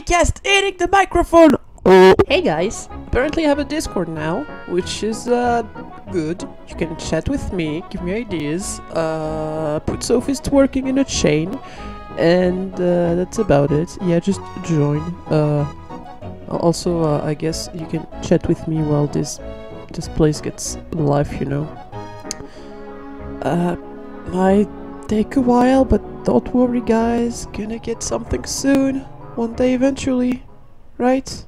diecast eating the microphone. Oh. Hey guys, apparently I have a Discord now, which is uh good. You can chat with me, give me ideas, uh put Sophist working in a chain, and uh, that's about it. Yeah, just join. Uh, also, uh, I guess you can chat with me while this this place gets live, you know. Uh, might take a while, but don't worry, guys. Gonna get something soon. One day, eventually. Right?